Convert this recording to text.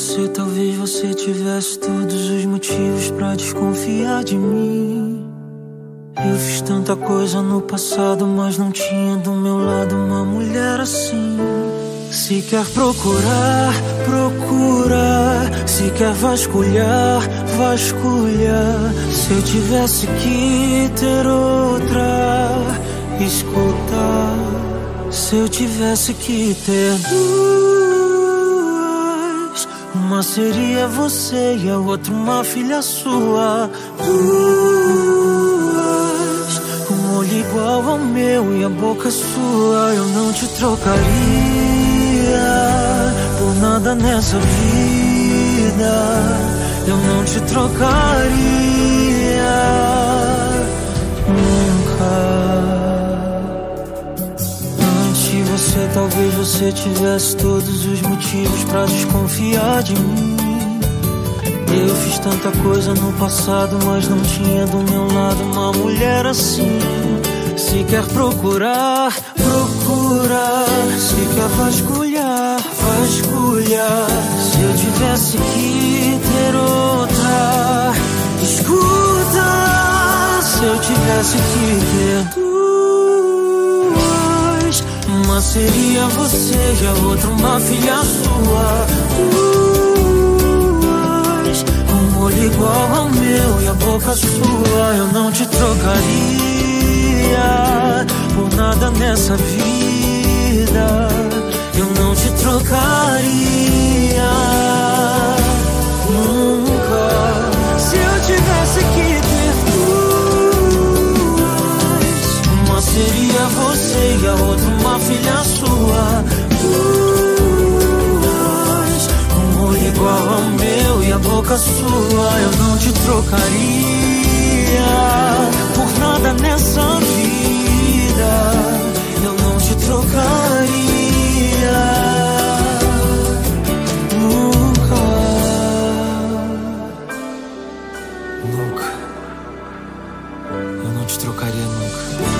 você, talvez você tivesse todos os motivos pra desconfiar de mim. Eu fiz tanta coisa no passado, mas não tinha do meu lado uma mulher assim. Se quer procurar, procura. Se quer vasculhar, vasculha. Se eu tivesse que ter outra, escuta. Se eu tivesse que ter duas, uma seria você e a outra uma filha sua. Duas, um olho igual ao meu e a boca sua, eu não te trocaria por nada nessa vida. Eu não te trocaria você, talvez você tivesse todos os motivos pra desconfiar de mim. Eu fiz tanta coisa no passado, mas não tinha do meu lado uma mulher assim. Se quer procurar, procura. Se quer vasculhar, vasculha. Se eu tivesse que ter outra, escuta. Se eu tivesse que ter seria você e a outra uma filha sua. Duas, um olho igual ao meu e a boca sua, eu não te trocaria por nada nessa vida. Eu não te trocaria você e a outra uma filha sua. Duas, um olho igual ao meu e a boca sua. Eu não te trocaria por nada nessa vida. Eu não te trocaria. Nunca, nunca. Eu não te trocaria nunca.